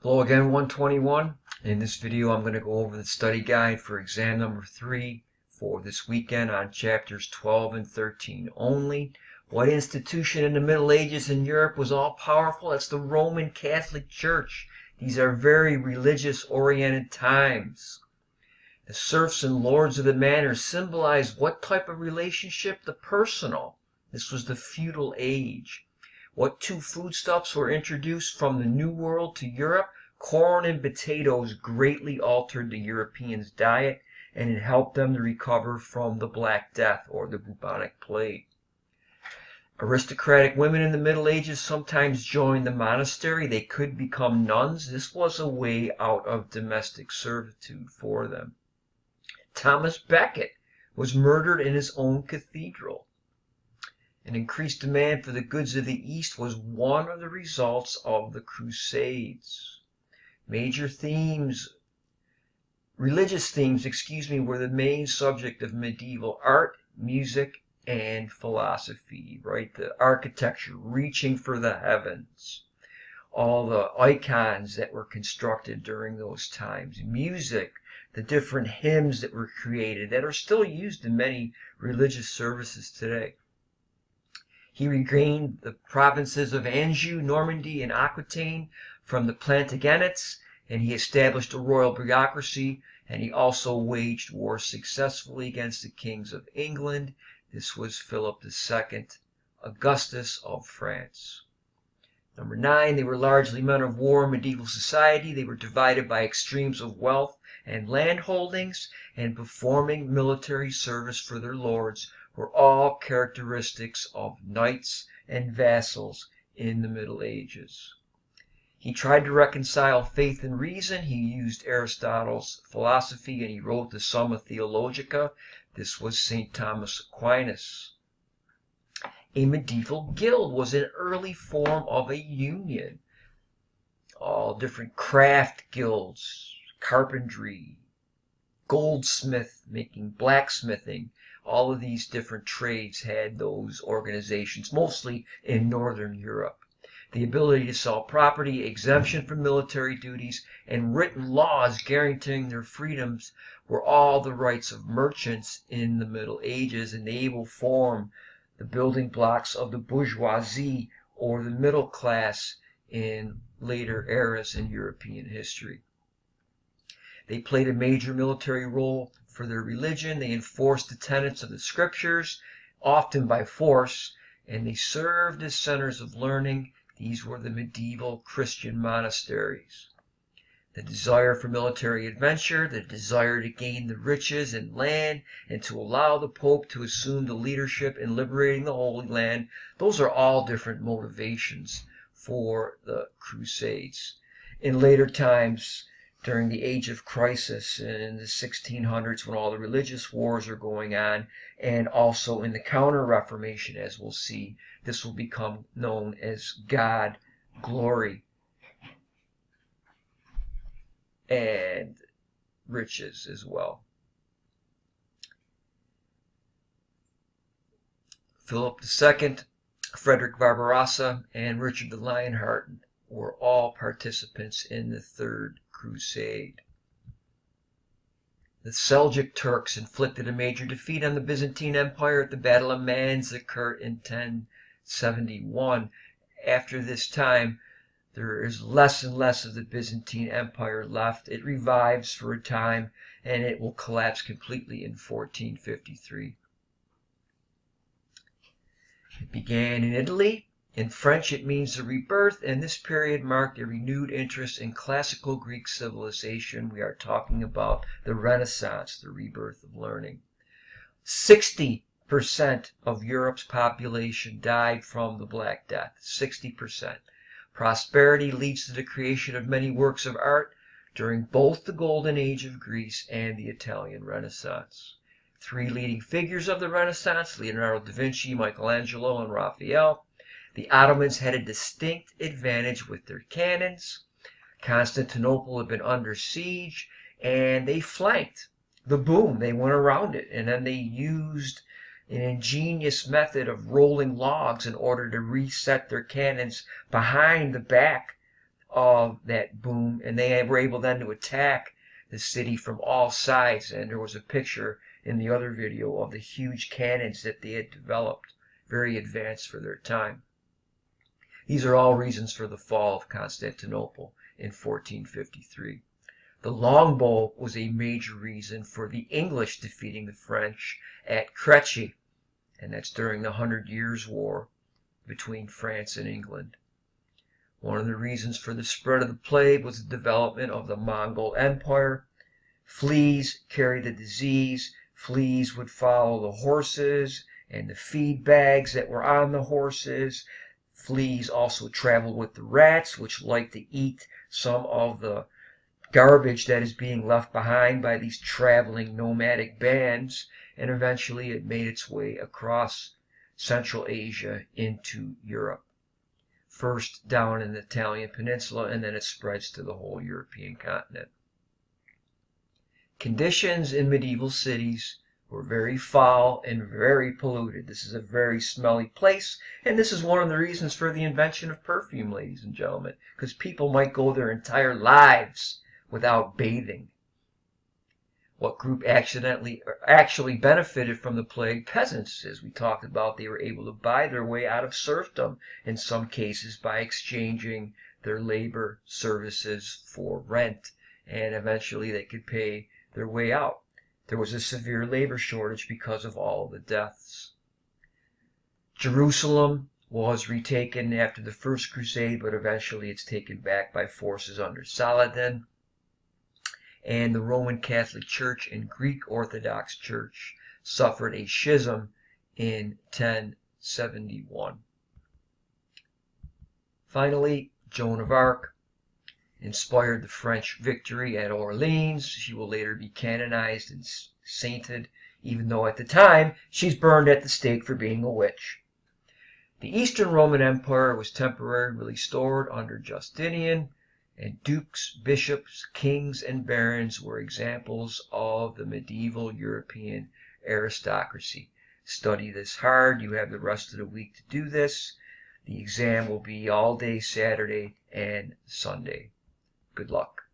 Hello again 121. In this video I'm going to go over the study guide for exam number 3 for this weekend on chapters 12 and 13 only. What institution in the Middle Ages in Europe was all powerful? It's the Roman Catholic Church. These are very religious oriented times. The serfs and lords of the manor symbolize what type of relationship? The personal. This was the feudal age. What two foodstuffs were introduced from the New World to Europe? Corn and potatoes greatly altered the Europeans' diet and it helped them to recover from the Black Death or the bubonic plague. Aristocratic women in the Middle Ages sometimes joined the monastery. They could become nuns. This was a way out of domestic servitude for them. Thomas Becket was murdered in his own cathedral. An increased demand for the goods of the East was one of the results of the Crusades. Major themes, religious themes, excuse me, were the main subject of medieval art, music, and philosophy, right? The architecture reaching for the heavens, all the icons that were constructed during those times, music, the different hymns that were created that are still used in many religious services today. He regained the provinces of Anjou, Normandy, and Aquitaine from the Plantagenets, and he established a royal bureaucracy, and he also waged war successfully against the kings of England. This was Philip II, Augustus of France. Number nine, they were largely men of war in medieval society. They were divided by extremes of wealth and land holdings, and performing military service for their lords were all characteristics of knights and vassals in the Middle Ages. He tried to reconcile faith and reason. He used Aristotle's philosophy and he wrote the Summa Theologica. This was St. Thomas Aquinas. A medieval guild was an early form of a union. All different craft guilds, carpentry, goldsmith making, blacksmithing, all of these different trades had those organizations, mostly in Northern Europe. The ability to sell property, exemption from military duties, and written laws guaranteeing their freedoms were all the rights of merchants in the Middle Ages, and they will form the building blocks of the bourgeoisie or the middle class in later eras in European history. They played a major military role for their religion. They enforced the tenets of the scriptures, often by force, and they served as centers of learning. These were the medieval Christian monasteries. The desire for military adventure, the desire to gain the riches and land, and to allow the Pope to assume the leadership in liberating the Holy Land, those are all different motivations for the Crusades. In later times, during the age of crisis in the 1600s when all the religious wars are going on, and also in the Counter Reformation, as we'll see. This will become known as God glory and riches as well. Philip II, Frederick Barbarossa, and Richard the Lionheart were all participants in the Third Crusade. The Seljuk Turks inflicted a major defeat on the Byzantine Empire at the Battle of Manzikert in 1071. After this time, there is less and less of the Byzantine Empire left. It revives for a time and it will collapse completely in 1453. It began in Italy in French, it means the rebirth, and this period marked a renewed interest in classical Greek civilization. We are talking about the Renaissance, the rebirth of learning. 60% of Europe's population died from the Black Death. 60%. Prosperity leads to the creation of many works of art during both the Golden Age of Greece and the Italian Renaissance. Three leading figures of the Renaissance Leonardo da Vinci, Michelangelo, and Raphael the Ottomans had a distinct advantage with their cannons. Constantinople had been under siege, and they flanked the boom. They went around it, and then they used an ingenious method of rolling logs in order to reset their cannons behind the back of that boom, and they were able then to attack the city from all sides. And there was a picture in the other video of the huge cannons that they had developed, very advanced for their time. These are all reasons for the fall of Constantinople in 1453. The longbow was a major reason for the English defeating the French at Crecy, and that's during the Hundred Years' War between France and England. One of the reasons for the spread of the plague was the development of the Mongol Empire. Fleas carried the disease. Fleas would follow the horses and the feed bags that were on the horses. Fleas also travel with the rats, which like to eat some of the garbage that is being left behind by these traveling nomadic bands, and eventually it made its way across Central Asia into Europe. First down in the Italian peninsula, and then it spreads to the whole European continent. Conditions in medieval cities were very foul and very polluted. This is a very smelly place, and this is one of the reasons for the invention of perfume, ladies and gentlemen, because people might go their entire lives without bathing. What group accidentally actually benefited from the plague? Peasants, as we talked about, they were able to buy their way out of serfdom in some cases by exchanging their labor services for rent, and eventually they could pay their way out. There was a severe labor shortage because of all the deaths. Jerusalem was retaken after the First Crusade, but eventually it's taken back by forces under Saladin and the Roman Catholic Church and Greek Orthodox Church suffered a schism in 1071. Finally, Joan of Arc inspired the French victory at Orleans. She will later be canonized and sainted, even though at the time she's burned at the stake for being a witch. The Eastern Roman Empire was temporarily restored under Justinian, and dukes, bishops, kings, and barons were examples of the medieval European aristocracy. Study this hard. You have the rest of the week to do this. The exam will be all day Saturday and Sunday. Good luck.